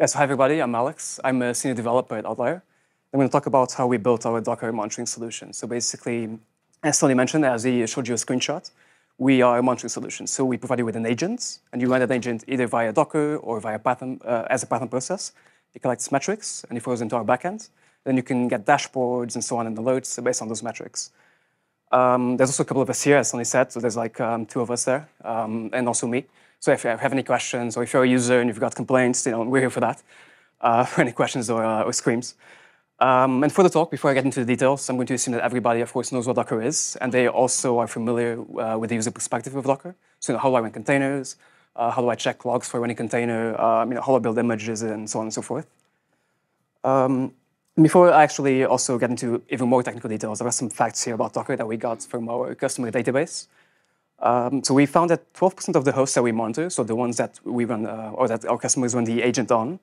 Yes, hi everybody, I'm Alex. I'm a senior developer at Outlyer. I'm going to talk about how we built our Docker monitoring solution. So basically, as Tony mentioned, as he showed you a screenshot, we are a monitoring solution. So we provide you with an agent, and you run that agent either via Docker or via Python uh, as a Python process. It collects metrics and it throws into our backend. Then you can get dashboards and so on and alerts based on those metrics. Um, there's also a couple of us here, as Tony said, so there's like um, two of us there, um, and also me. So if you have any questions, or if you're a user and you've got complaints, you know, we're here for that, uh, for any questions or, uh, or screams. Um, and for the talk, before I get into the details, I'm going to assume that everybody, of course, knows what Docker is, and they also are familiar uh, with the user perspective of Docker. So, you know, how do I run containers? Uh, how do I check logs for running container? Um, you know, how do I build images, and so on and so forth. Um, before I actually also get into even more technical details, there are some facts here about Docker that we got from our customer database. Um, so we found that 12% of the hosts that we monitor, so the ones that we run, uh, or that our customers run the agent on,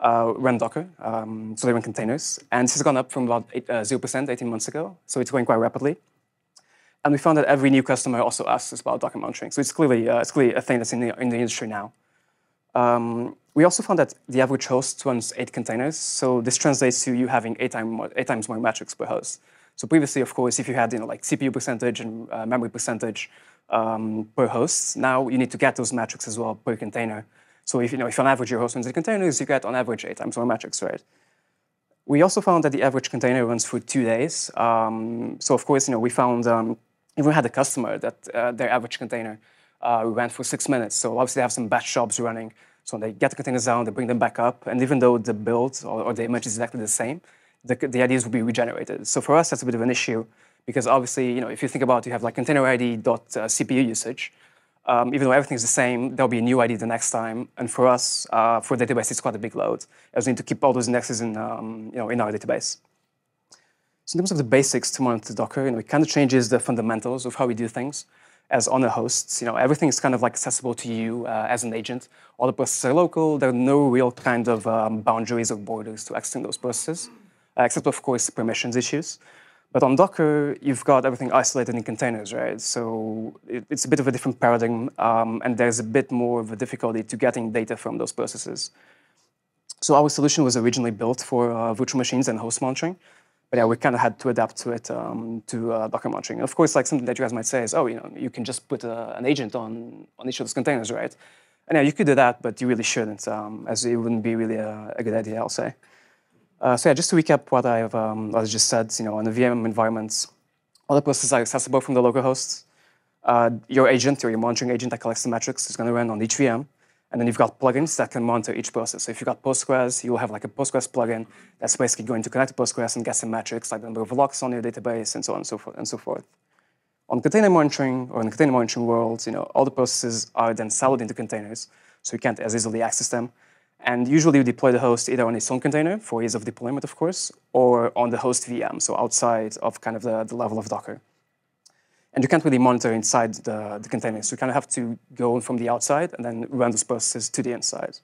uh, run Docker. Um, so they run containers. And this has gone up from about 8, uh, 0% 18 months ago. So it's growing quite rapidly. And we found that every new customer also asks us about Docker monitoring. So it's clearly, uh, it's clearly a thing that's in the, in the industry now. Um, we also found that the average host runs eight containers. So this translates to you having eight, time eight times more metrics per host. So previously, of course, if you had you know, like CPU percentage and uh, memory percentage um, per host, now you need to get those metrics as well per container. So if you know if on average your host runs eight containers, you get on average eight times more metrics, right? We also found that the average container runs for two days. Um, so of course, you know, we found um, even had a customer that uh, their average container uh, ran for six minutes. So obviously they have some batch jobs running. So they get the containers down, they bring them back up, and even though the build or, or the image is exactly the same, the, the IDs will be regenerated. So for us, that's a bit of an issue because obviously, you know, if you think about it, you have like container ID dot uh, CPU usage. Um, even though everything is the same, there'll be a new ID the next time. And for us, uh, for the database, it's quite a big load, as we need to keep all those indexes in, um, you know, in our database. So in terms of the basics to monitor Docker, you know, it kind of changes the fundamentals of how we do things as on the hosts. You know, everything is kind of like accessible to you uh, as an agent. All the processes are local. There are no real kind of um, boundaries or borders to accessing those processes, uh, except of course permissions issues. But on Docker, you've got everything isolated in containers, right? So it, it's a bit of a different paradigm, um, and there's a bit more of a difficulty to getting data from those processes. So our solution was originally built for uh, virtual machines and host monitoring. But yeah, we kind of had to adapt to it um, to uh, Docker monitoring. Of course, like something that you guys might say is, oh, you know, you can just put uh, an agent on on each of those containers, right? And yeah, you could do that, but you really shouldn't, um, as it wouldn't be really a, a good idea, I'll say. Uh, so yeah, just to recap what I've um, what I just said, you know, in the VM environments, all the processes are accessible from the local hosts. Uh, your agent or your monitoring agent that collects the metrics is going to run on each VM. And then you've got plugins that can monitor each process. So if you've got Postgres, you'll have like a Postgres plugin that's basically going to connect to Postgres and get some metrics like the number of locks on your database and so on and so forth and so forth. On container monitoring or in the container monitoring world, you know, all the processes are then siloed into containers, so you can't as easily access them. And usually you deploy the host either on its own container for ease of deployment, of course, or on the host VM, so outside of kind of the, the level of Docker. And you can't really monitor inside the, the containers. So you kind of have to go from the outside and then run those processes to the inside.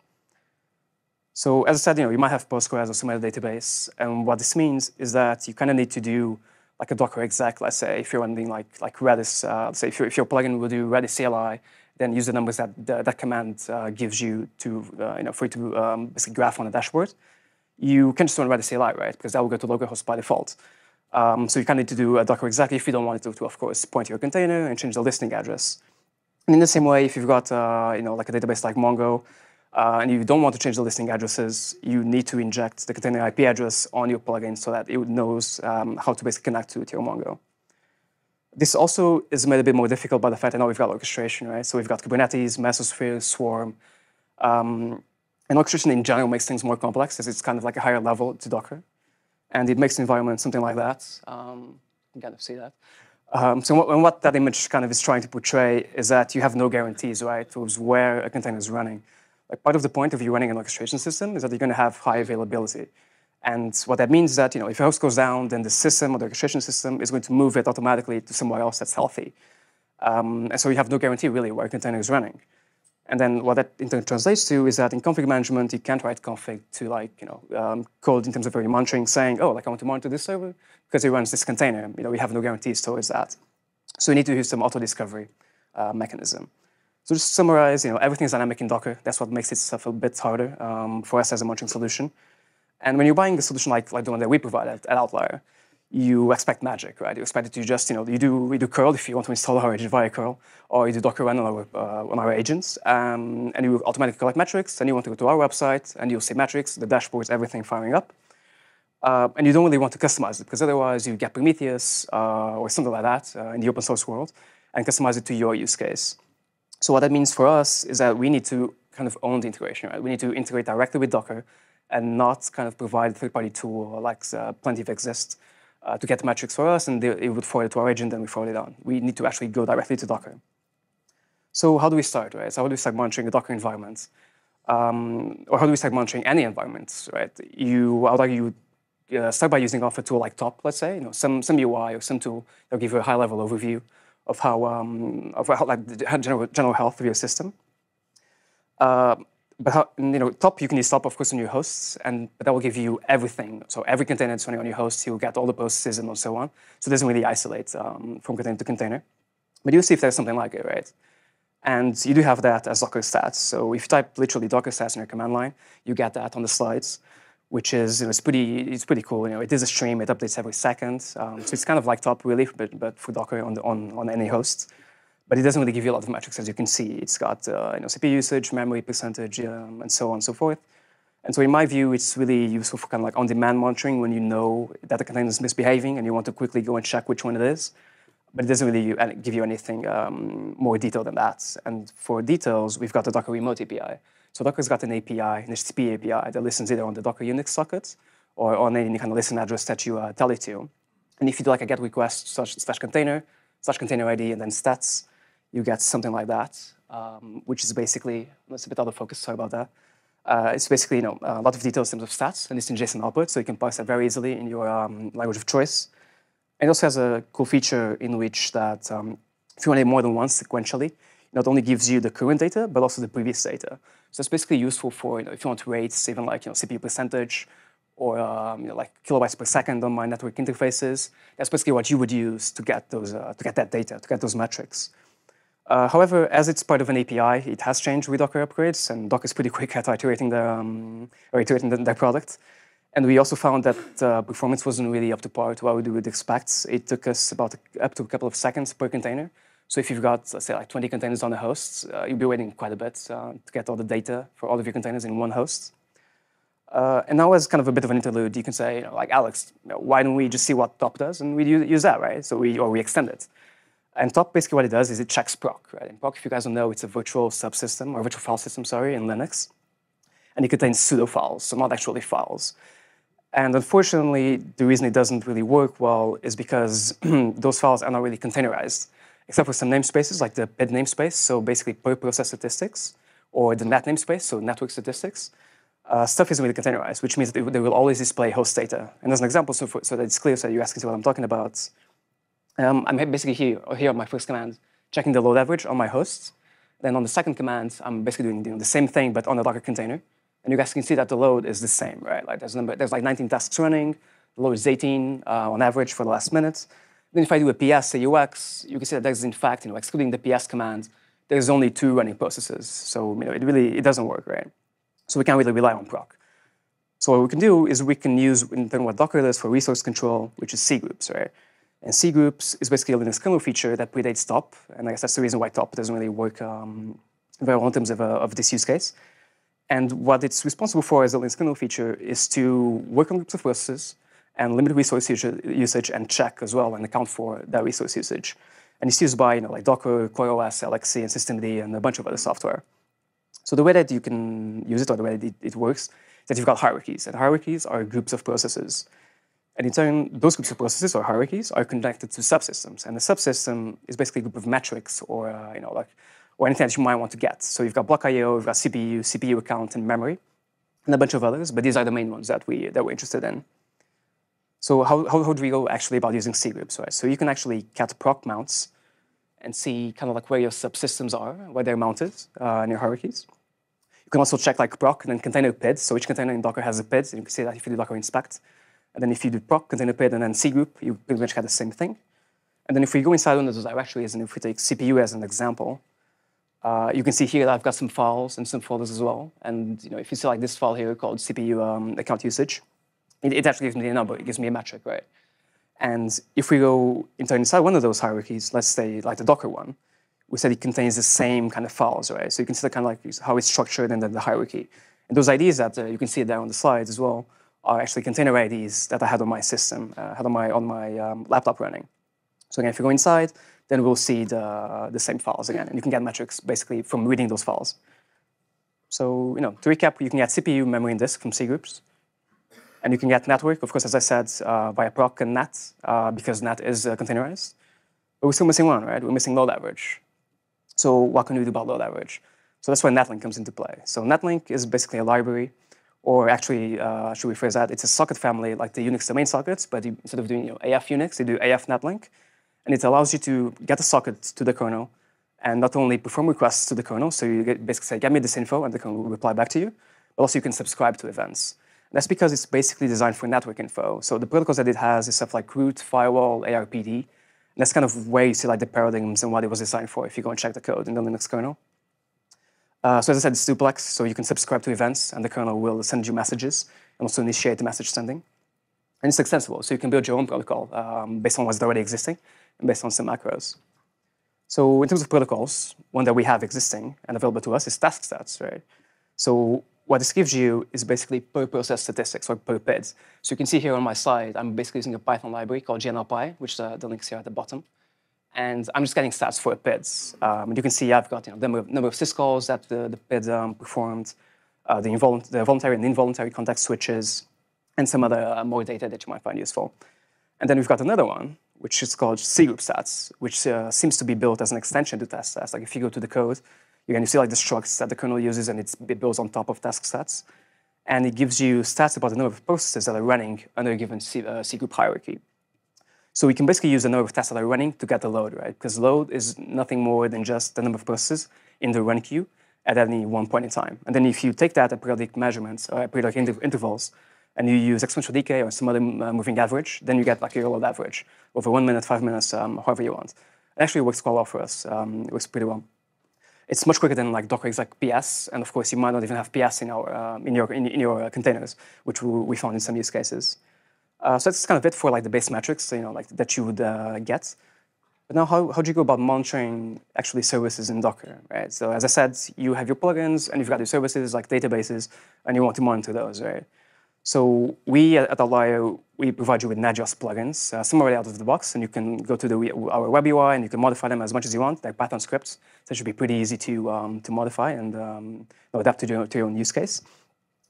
So as I said, you know, you might have Postgres or some other database. And what this means is that you kind of need to do like a Docker exec, let's say, if you're running like, like Redis, uh, say if, if your plugin will do Redis CLI, then use the numbers that the, that command uh, gives you to, uh, you know, for you to um, basically graph on a dashboard. You can just run Redis CLI, right? Because that will go to localhost by default. Um, so you kind of need to do a Docker exec if you don't want it to, to, of course, point to your container and change the listing address. And in the same way, if you've got, uh, you know, like a database like Mongo, uh, and you don't want to change the listing addresses, you need to inject the container IP address on your plugin so that it knows um, how to basically connect to, to your Mongo. This also is made a bit more difficult by the fact that now we've got orchestration, right? So we've got Kubernetes, Mesosphere, Swarm. Um, and orchestration in general makes things more complex as it's kind of like a higher level to Docker and it makes the environment something like that. Um, you can kind of see that. Um, so what, what, that image kind of is trying to portray is that you have no guarantees, right, of where a container is running. Like part of the point of you running an orchestration system is that you're going to have high availability. And what that means is that you know, if a host goes down, then the system or the orchestration system is going to move it automatically to somewhere else that's healthy. Um, and so you have no guarantee really where a container is running. And then what that in turn translates to is that in config management, you can't write config to like, you know, um, code in terms of your monitoring saying, oh, like I want to monitor this server because it runs this container. You know, we have no guarantees towards that. So we need to use some auto-discovery uh, mechanism. So just to summarize, you know, everything is dynamic in Docker. That's what makes it stuff a bit harder um, for us as a monitoring solution. And when you're buying a solution like, like the one that we provide at, at Outlyer, you expect magic, right? You expect it to just, you know, you do, you do curl if you want to install our agent via curl, or you do Docker run on our, uh, on our agents, um, and you automatically collect metrics, and you want to go to our website, and you'll see metrics, the dashboards, everything firing up. Uh, and you don't really want to customize it, because otherwise you get Prometheus uh, or something like that uh, in the open source world, and customize it to your use case. So what that means for us is that we need to kind of own the integration, right? We need to integrate directly with Docker and not kind of provide a third-party tool like uh, Plenty exists uh, to get the metrics for us, and they, it would forward it to our agent, and we forward it on. We need to actually go directly to Docker. So how do we start, right? So how do we start monitoring a Docker environment? Um, or how do we start monitoring any environment, right? You, I would argue, uh, start by using off a tool like Top, let's say, you know, some, some UI or some tool that'll give you a high-level overview of how, um, of how, like, the general, general health of your system. Uh, but how, you know, top you can use top of course on your hosts, and but that will give you everything. So every container that's running on your host, you'll get all the processes and so on. So it doesn't really isolate um, from container to container. But you'll see if there's something like it, right? And you do have that as Docker stats. So if you type literally Docker stats in your command line, you get that on the slides, which is you know, it's pretty it's pretty cool. You know, it is a stream. It updates every second. Um, so it's kind of like top really, but but for Docker on the, on on any host but it doesn't really give you a lot of metrics, as you can see. It's got uh, you know, CPU usage, memory percentage, um, and so on and so forth. And so in my view, it's really useful for kind of like on-demand monitoring when you know that the container is misbehaving and you want to quickly go and check which one it is. But it doesn't really give you anything um, more detailed than that. And for details, we've got the Docker Remote API. So Docker's got an API, an HTTP API that listens either on the Docker Unix socket or on any kind of listen address that you uh, tell it to. And if you do like a GET request slash, slash container, slash container ID, and then stats, you get something like that, um, which is basically, that's a bit out of focus, sorry about that. Uh, it's basically you know, a lot of details in terms of stats, and it's in JSON output, so you can parse that very easily in your um, language of choice. And it also has a cool feature in which that um, if you run it more than once sequentially, it not only gives you the current data, but also the previous data. So it's basically useful for you know, if you want to rate even like you know, CPU percentage or um, you know, like kilobytes per second on my network interfaces. That's basically what you would use to get those uh, to get that data, to get those metrics. Uh, however, as it's part of an API, it has changed with Docker upgrades, and Docker is pretty quick at iterating their, um, iterating their product. And we also found that uh, performance wasn't really up to par to what we would expect. It took us about a, up to a couple of seconds per container. So if you've got, let's say, like 20 containers on the host, uh, you'll be waiting quite a bit uh, to get all the data for all of your containers in one host. Uh, and now as kind of a bit of an interlude, you can say, you know, like, Alex, why don't we just see what top does? And we use that, right? So we, or we extend it. And top, basically what it does is it checks proc, right? And proc, if you guys don't know, it's a virtual subsystem, or virtual file system, sorry, in Linux. And it contains pseudo files, so not actually files. And unfortunately, the reason it doesn't really work well is because those files are not really containerized, except for some namespaces like the PID namespace, so basically per process statistics, or the NAT namespace, so network statistics. Uh, stuff isn't really containerized, which means that they will always display host data. And as an example, so, for, so that it's clear, so you asking what I'm talking about, um, I'm basically here, here on my first command, checking the load average on my hosts. Then on the second command, I'm basically doing, doing the same thing, but on a Docker container. And you guys can see that the load is the same, right? Like there's, number, there's like 19 tasks running. The load is 18 uh, on average for the last minute. Then if I do a PS, a UX, you can see that there's in fact, you know, excluding the PS command, there's only two running processes. So you know, it really it doesn't work, right? So we can't really rely on proc. So what we can do is we can use in terms what Docker does for resource control, which is cgroups, right? And cgroups is basically a Linux kernel feature that predates top, and I guess that's the reason why top doesn't really work um, very well in terms of, uh, of this use case. And what it's responsible for as a Linux kernel feature is to work on groups of processes and limit resource usage and check as well and account for that resource usage. And it's used by you know, like Docker, CoreOS, LXC, and Systemd, and a bunch of other software. So the way that you can use it, or the way that it, it works, is that you've got hierarchies. And hierarchies are groups of processes. And in turn, those groups of processes or hierarchies are connected to subsystems. And the subsystem is basically a group of metrics or, uh, you know, like, or anything that you might want to get. So you've got block IO, you've got CPU, CPU account, and memory, and a bunch of others, but these are the main ones that, we, that we're interested in. So how, how, how do we go actually about using cgroups, right? So you can actually cat proc mounts and see kind of like where your subsystems are, where they're mounted uh, in your hierarchies. You can also check like proc and then container PID. So each container in Docker has a PID, and you can see that if you do Docker inspect. And then if you do proc, container PID, and then cgroup, you pretty much get the same thing. And then if we go inside one of those directories, and if we take CPU as an example, Uh, you can see here that I've got some files and some folders as well. And you know, if you see like this file here called CPU um, account usage, it, it, actually gives me a number. It gives me a metric, right? And if we go into inside one of those hierarchies, let's say like the Docker one, we said it contains the same kind of files, right? So you can see the kind of like how it's structured and then the hierarchy. And those ideas that uh, you can see there on the slides as well are actually container IDs that I had on my system, uh, had on my on my um, laptop running. So again, if you go inside, then we'll see the, the same files again. And you can get metrics basically from reading those files. So, you know, to recap, you can get CPU, memory, and disk from cgroups. And you can get network, of course, as I said, uh, via proc and net, uh, because net is uh, containerized. But we're still missing one, right? We're missing load average. So what can we do about load average? So that's where Netlink comes into play. So Netlink is basically a library, or actually, uh, should we phrase that? It's a socket family like the Unix domain sockets, but you, instead of doing you know, AF Unix, they do AF Netlink. And it allows you to get a socket to the kernel and not only perform requests to the kernel, so you basically say, get me this info, and the kernel will reply back to you, but also you can subscribe to events. And that's because it's basically designed for network info. So the protocols that it has is stuff like route, firewall, ARPD, and that's kind of where you see like the paradigms and what it was designed for if you go and check the code in the Linux kernel. Uh, so as I said, it's duplex, so you can subscribe to events, and the kernel will send you messages and also initiate the message sending. And it's extensible, so you can build your own protocol um, based on what's already existing and based on some macros. So in terms of protocols, one that we have existing and available to us is task stats, right? So what this gives you is basically per process statistics or per PID. So you can see here on my slide, I'm basically using a Python library called GNLPy, which uh, the link's here at the bottom. And I'm just getting stats for PIDs. Um, and you can see I've got you know, the number of, syscalls that the, the PID um, performed, uh, the, the, voluntary and involuntary context switches, and some other uh, more data that you might find useful. And then we've got another one, which is called cgroup stats, which uh, seems to be built as an extension to task stats. Like if you go to the code, you're going to see like the structs that the kernel uses, and it builds on top of task stats. And it gives you stats about the number of processes that are running under a given C, uh, cgroup hierarchy. So we can basically use the number of tasks that are running to get the load, right? Because load is nothing more than just the number of processes in the run queue at any one point in time. And then if you take that at periodic measurements or at periodic inter intervals, and you use exponential decay or some other uh, moving average, then you get like your load average over one minute, five minutes, um, however you want. It actually works quite well for us. Um, it works pretty well. It's much quicker than like Docker exec PS, and of course you might not even have PS in our uh, in your in, in your uh, containers, which we found in some use cases. Uh, so that's kind of it for like the base metrics, you know, like that you would uh, get. But now, how, how do you go about monitoring actually services in Docker, right? So as I said, you have your plugins and you've got your services like databases, and you want to monitor those, right? So we at Outlyer, we provide you with Nagios plugins, uh, already out of the box, and you can go to the, our web UI and you can modify them as much as you want. They're Python scripts, so it should be pretty easy to, um, to modify and um, adapt to your, to your own use case.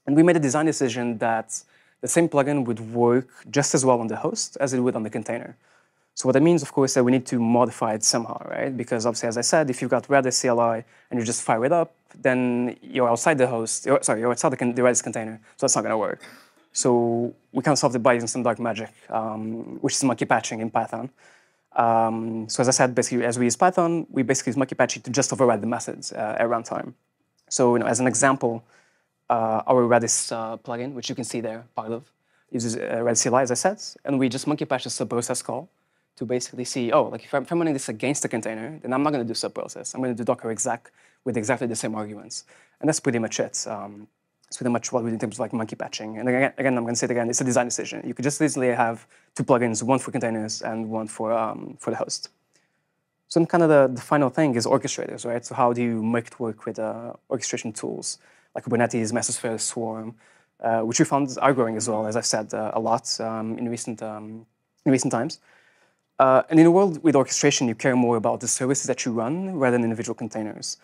And we made a design decision that the same plugin would work just as well on the host as it would on the container. So what that means, of course, is that we need to modify it somehow, right? Because obviously, as I said, if you've got Redis CLI and you just fire it up, then you're outside the host, you're, sorry, you're outside the, the Redis container, so that's not going to work. So we can solve it by using some dark magic, um, which is monkey patching in Python. Um, so as I said, basically, as we use Python, we basically use monkey patching to just override the methods uh, at runtime. So you know, as an example, our Redis uh, plugin, which you can see there, Parlov, uses uh, Redis CLI, as I said, and we just monkey patch the subprocess call to basically see, oh, like if I'm, if I'm running this against the container, then I'm not going to do subprocess. I'm going to do Docker exec with exactly the same arguments. And that's pretty much it. Um, it's pretty much what we do in terms of like monkey patching. And again, again I'm going to say it again, it's a design decision. You could just easily have two plugins, one for containers and one for, um, for the host. So kind of the, the final thing is orchestrators, right? So how do you make it work with uh, orchestration tools like Kubernetes, Mesosphere, Swarm, uh, which we found are growing as well, as I've said uh, a lot um, in, recent, um, in recent times. Uh, and in a world with orchestration, you care more about the services that you run rather than individual containers.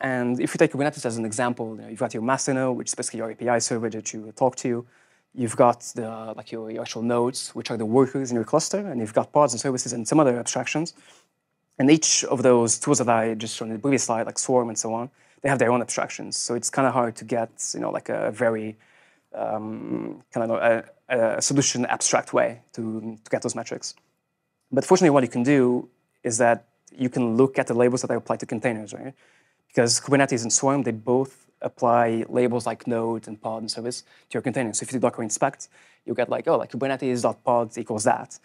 And if you take Kubernetes as an example, you you've got your Masternode, which is basically your API server that you talk to. You've got the, like your, your actual nodes, which are the workers in your cluster, and you've got pods and services and some other abstractions. And each of those tools that I just showed in the previous slide, like Swarm and so on, they have their own abstractions. So it's kind of hard to get, you know, like a very um, kind of a, a, solution abstract way to, to get those metrics. But fortunately, what you can do is that you can look at the labels that are applied to containers, right? because Kubernetes and Swarm, they both apply labels like node and pod and service to your container. So if you do docker inspect, you get like, oh, like kubernetes.pod equals that.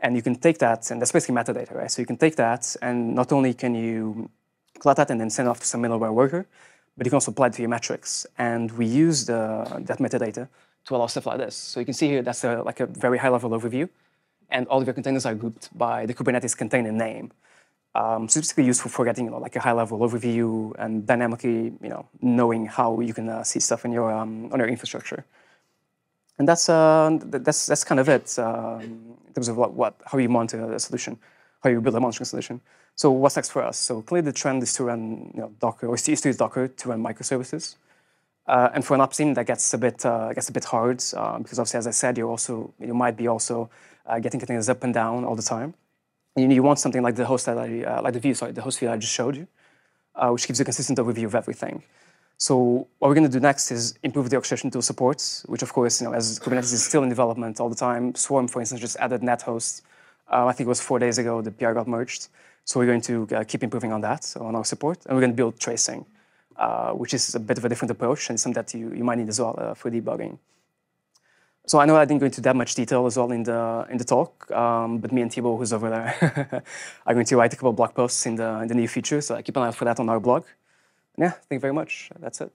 And you can take that, and that's basically metadata, right? So you can take that, and not only can you collect that and then send off to some middleware worker. But you can also apply it to your metrics. And we use the, that metadata to allow stuff like this. So you can see here, that's a, like a very high-level overview. And all of your containers are grouped by the Kubernetes container name. Um, so it's basically useful for getting you know, like a high-level overview and dynamically you know, knowing how you can uh, see stuff in your, um, on your infrastructure. And that's, uh, that's, that's kind of it um, in terms of what, what, how you monitor a solution, how you build a monitoring solution. So what's next for us? So clearly the trend is to run you know, Docker, or is to use Docker to run microservices. Uh, and for an ops team, that gets a bit uh, gets a bit hard uh, because obviously, as I said, you also you might be also uh, getting things up and down all the time. And you, you want something like the host that I, uh, like the view, sorry, the host view I just showed you, uh, which gives a consistent overview of everything. So what we're going to do next is improve the orchestration tool supports, which of course, you know, as Kubernetes is still in development all the time. Swarm, for instance, just added NetHost. I think it was four days ago. The PR got merged. So we're going to uh, keep improving on that, on our support, and we're going to build tracing, uh, which is a bit of a different approach and something that you, you might need as well uh, for debugging. So I know I didn't go into that much detail as well in the in the talk, um, but me and Thibault, who's over there, are going to write a couple blog posts in the in the near future. So keep an eye out for that on our blog. Yeah, thank you very much. That's it.